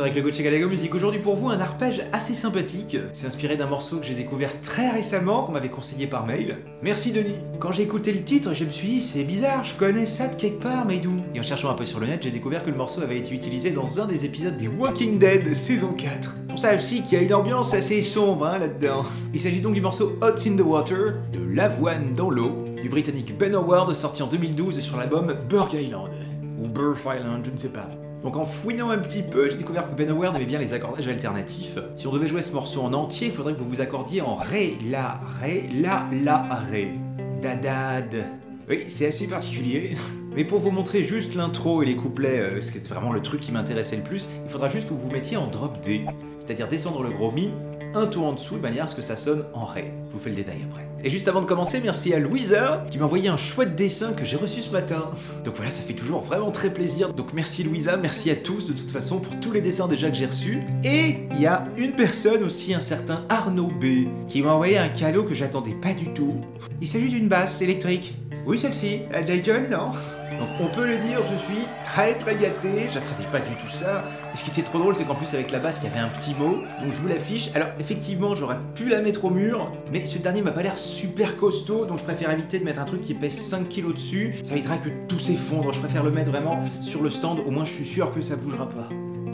avec le Gauthier Galago Musique. Aujourd'hui pour vous un arpège assez sympathique. C'est inspiré d'un morceau que j'ai découvert très récemment, qu'on m'avait conseillé par mail. Merci Denis. Quand j'ai écouté le titre, je me suis dit c'est bizarre, je connais ça de quelque part, mais d'où? Et en cherchant un peu sur le net, j'ai découvert que le morceau avait été utilisé dans un des épisodes des Walking Dead saison 4. Pour ça aussi qu'il y a une ambiance assez sombre hein, là-dedans. Il s'agit donc du morceau Hot in the Water de L'avoine dans l'eau du britannique Ben Howard sorti en 2012 sur l'album Burg Island ou Burf Island, je ne sais pas. Donc en fouillant un petit peu, j'ai découvert que Ben Howard aimait bien les accordages alternatifs. Si on devait jouer ce morceau en entier, il faudrait que vous vous accordiez en Ré, La, Ré, La, La, Ré. Dadad. Oui, c'est assez particulier. Mais pour vous montrer juste l'intro et les couplets, euh, ce qui est vraiment le truc qui m'intéressait le plus, il faudra juste que vous vous mettiez en drop D, c'est-à-dire descendre le gros Mi un ton en dessous de manière à ce que ça sonne en Ré. Je vous fais le détail après. Et juste avant de commencer, merci à Louisa qui m'a envoyé un chouette dessin que j'ai reçu ce matin. Donc voilà, ça fait toujours vraiment très plaisir. Donc merci Louisa, merci à tous de toute façon pour tous les dessins déjà que j'ai reçus. Et il y a une personne aussi, un certain Arnaud B, qui m'a envoyé un cadeau que j'attendais pas du tout. Il s'agit d'une basse électrique. Oui, celle-ci. Elle a non? Donc on peut le dire, je suis très très gâté, j'attendais pas du tout ça. Et ce qui était trop drôle, c'est qu'en plus avec la basse, il y avait un petit mot, donc je vous l'affiche. Alors effectivement, j'aurais pu la mettre au mur, mais ce dernier m'a pas l'air super costaud, donc je préfère éviter de mettre un truc qui pèse 5 kg dessus. Ça évitera que tout s'effondre, je préfère le mettre vraiment sur le stand, au moins je suis sûr que ça bougera pas.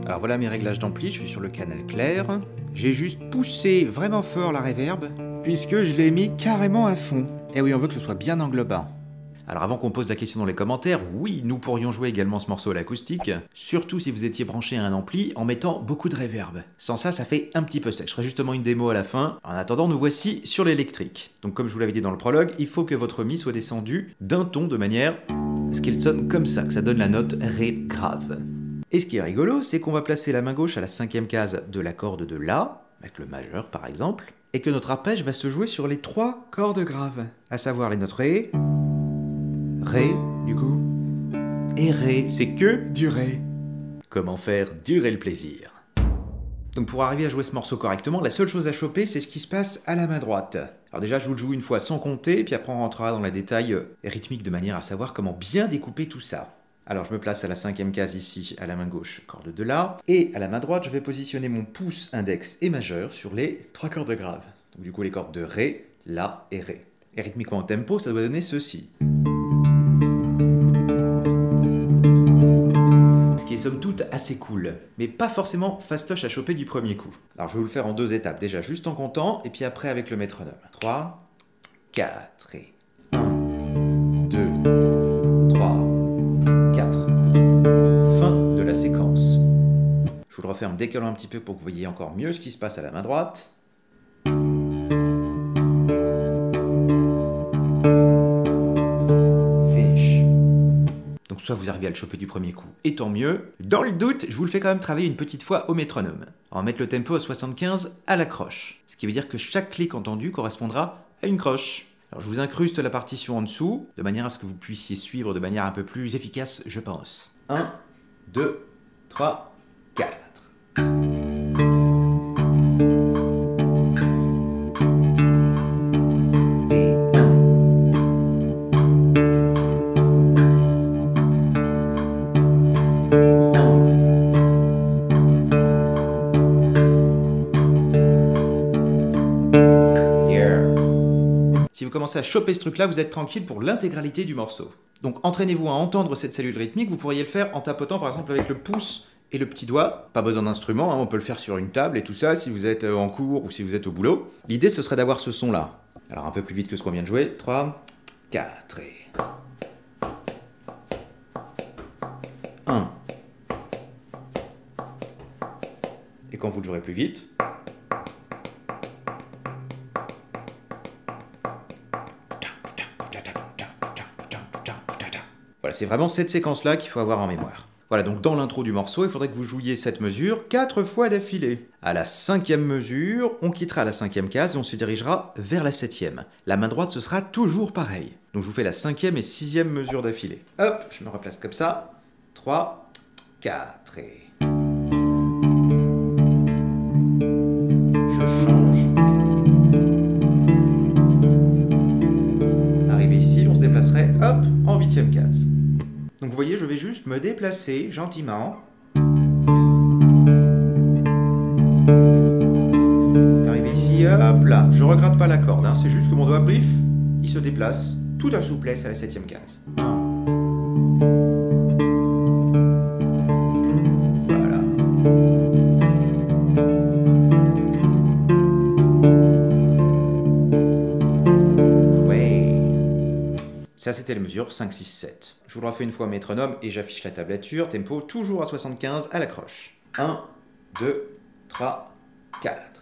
Alors voilà mes réglages d'ampli, je suis sur le canal clair. J'ai juste poussé vraiment fort la reverb, puisque je l'ai mis carrément à fond. Et oui, on veut que ce soit bien englobant. Alors avant qu'on pose la question dans les commentaires, oui, nous pourrions jouer également ce morceau à l'acoustique, surtout si vous étiez branché à un ampli en mettant beaucoup de reverb. Sans ça, ça fait un petit peu sec. Je ferai justement une démo à la fin. En attendant, nous voici sur l'électrique. Donc comme je vous l'avais dit dans le prologue, il faut que votre mi soit descendu d'un ton de manière à ce qu'il sonne comme ça, que ça donne la note Ré grave. Et ce qui est rigolo, c'est qu'on va placer la main gauche à la cinquième case de la corde de La, avec le majeur par exemple, et que notre arpège va se jouer sur les trois cordes graves, à savoir les notes Ré, Ré, du coup. Et Ré, c'est que du Ré. Comment faire durer le plaisir donc pour arriver à jouer ce morceau correctement, la seule chose à choper, c'est ce qui se passe à la main droite. Alors déjà, je vous le joue une fois sans compter, puis après on rentrera dans la détail euh, rythmique de manière à savoir comment bien découper tout ça. Alors je me place à la cinquième case ici, à la main gauche, corde de La, et à la main droite, je vais positionner mon pouce index et majeur sur les trois cordes graves. Donc du coup les cordes de Ré, La et Ré. Et rythmiquement en tempo, ça doit donner ceci. Somme assez cool, mais pas forcément fastoche à choper du premier coup. Alors je vais vous le faire en deux étapes, déjà juste en comptant, et puis après avec le métronome. 3, 4 et 1, 2, 3, 4. Fin de la séquence. Je vous le referme décalant un petit peu pour que vous voyez encore mieux ce qui se passe à la main droite. Soit vous arrivez à le choper du premier coup, et tant mieux. Dans le doute, je vous le fais quand même travailler une petite fois au métronome. On va mettre le tempo à 75 à la croche, ce qui veut dire que chaque clic entendu correspondra à une croche. Alors je vous incruste la partition en dessous, de manière à ce que vous puissiez suivre de manière un peu plus efficace, je pense. 1, 2, 3, 4. À choper ce truc-là, vous êtes tranquille pour l'intégralité du morceau. Donc entraînez-vous à entendre cette cellule rythmique, vous pourriez le faire en tapotant par exemple avec le pouce et le petit doigt. Pas besoin d'instrument, hein, on peut le faire sur une table et tout ça si vous êtes euh, en cours ou si vous êtes au boulot. L'idée ce serait d'avoir ce son-là. Alors un peu plus vite que ce qu'on vient de jouer. 3, 4 et... 1. Et quand vous le jouerez plus vite, Voilà, c'est vraiment cette séquence-là qu'il faut avoir en mémoire. Voilà, donc dans l'intro du morceau, il faudrait que vous jouiez cette mesure quatre fois d'affilée. À la cinquième mesure, on quittera la cinquième case et on se dirigera vers la septième. La main droite, ce sera toujours pareil. Donc je vous fais la cinquième et sixième mesure d'affilée. Hop, je me replace comme ça. 3, 4 et... vous voyez, je vais juste me déplacer gentiment. Arrivé ici, hop là. Je regrette pas la corde, hein, c'est juste que mon doigt brif, il se déplace tout en souplesse à la septième case. C'était la mesure 5, 6, 7. Je vous le refais une fois métronome et j'affiche la tablature. Tempo toujours à 75 à l'accroche. 1, 2, 3, 4.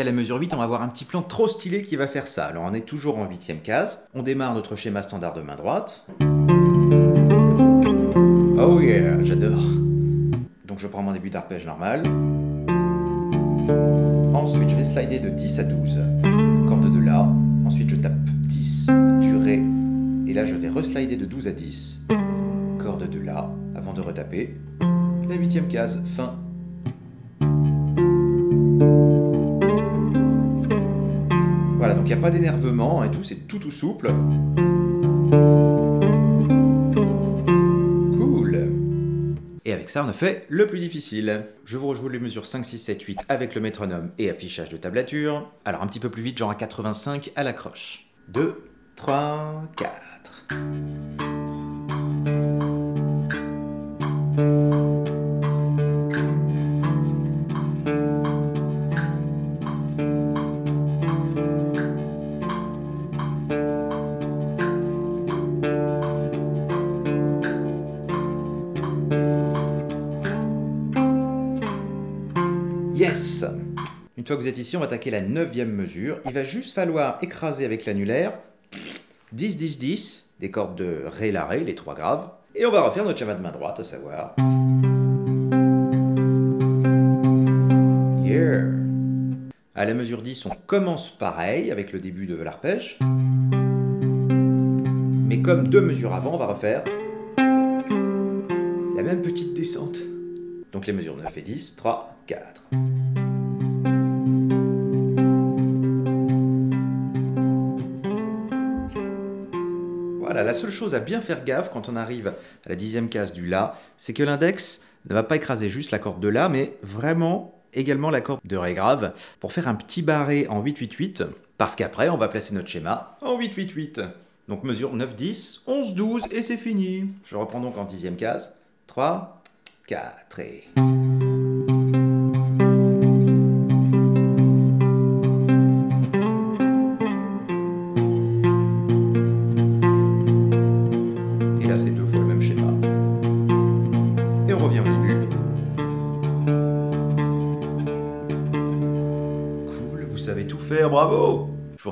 À la mesure 8, on va avoir un petit plan trop stylé qui va faire ça. Alors, on est toujours en huitième case. On démarre notre schéma standard de main droite. Oh yeah, j'adore. Donc, je prends mon début d'arpège normal. Ensuite, je vais slider de 10 à 12. Corde de La. Ensuite, je tape 10 du. Et là, je vais reslider de 12 à 10. Corde de La. Avant de retaper. La huitième case, fin. Donc il n'y a pas d'énervement et tout, c'est tout souple. Cool. Et avec ça, on a fait le plus difficile. Je vous rejoue les mesures 5, 6, 7, 8 avec le métronome et affichage de tablature. Alors un petit peu plus vite, genre à 85 à l'accroche. 2, 3, 4. Fois que vous êtes ici, on va attaquer la neuvième mesure. Il va juste falloir écraser avec l'annulaire 10, 10, 10, des cordes de Ré, La, Ré, les trois graves. Et on va refaire notre schéma de main droite, à savoir... Yeah À la mesure 10, on commence pareil, avec le début de l'arpège. Mais comme deux mesures avant, on va refaire la même petite descente. Donc les mesures 9 et 10, 3, 4. Voilà, la seule chose à bien faire gaffe quand on arrive à la dixième case du La, c'est que l'index ne va pas écraser juste la corde de La, mais vraiment également la corde de Ré grave, pour faire un petit barré en 8-8-8, parce qu'après on va placer notre schéma en 8-8-8. Donc mesure 9, 10, 11, 12, et c'est fini. Je reprends donc en dixième case. 3, 4 et... Et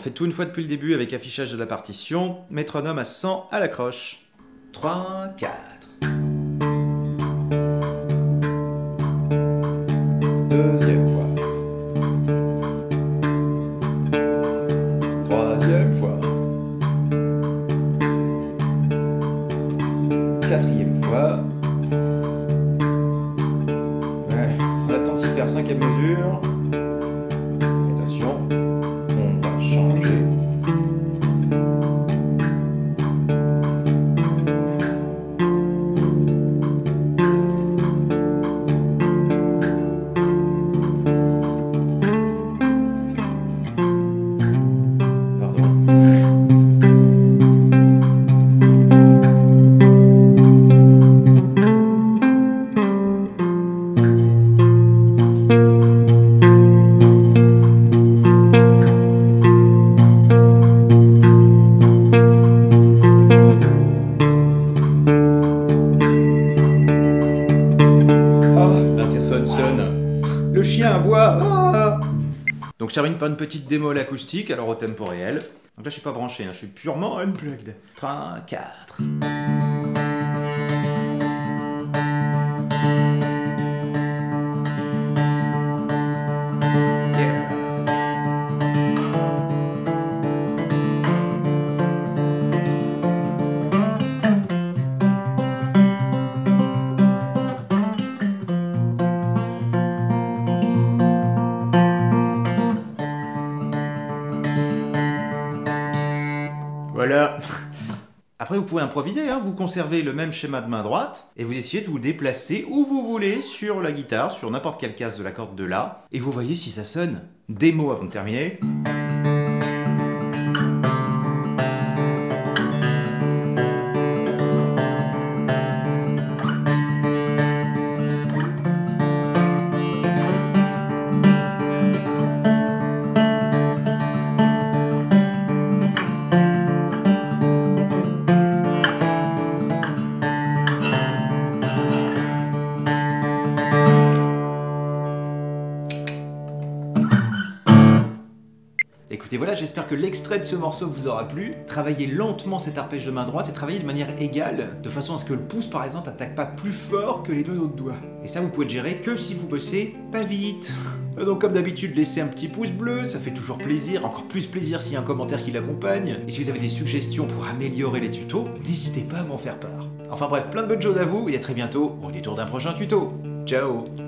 refais tout une fois depuis le début avec affichage de la partition, métronome à 100 à l'accroche. 3, 4. Deuxième fois. Troisième fois. Quatrième fois. Ouais, on d'y faire cinquième mesure. Chien aboie. Ah Donc je termine par une petite démo à l'acoustique, alors au tempo réel. Donc là je suis pas branché, hein, je suis purement unplugged. 3, 4. Pouvez improviser, hein. vous conservez le même schéma de main droite, et vous essayez de vous déplacer où vous voulez sur la guitare, sur n'importe quelle case de la corde de La, et vous voyez si ça sonne. Démo avant de terminer. Que l'extrait de ce morceau vous aura plu. Travaillez lentement cet arpège de main droite et travaillez de manière égale, de façon à ce que le pouce, par exemple, n'attaque pas plus fort que les deux autres doigts. Et ça, vous pouvez le gérer que si vous bossez pas vite. Donc, comme d'habitude, laissez un petit pouce bleu, ça fait toujours plaisir. Encore plus plaisir s'il y a un commentaire qui l'accompagne. Et si vous avez des suggestions pour améliorer les tutos, n'hésitez pas à m'en faire part. Enfin bref, plein de bonnes choses à vous et à très bientôt au détour d'un prochain tuto. Ciao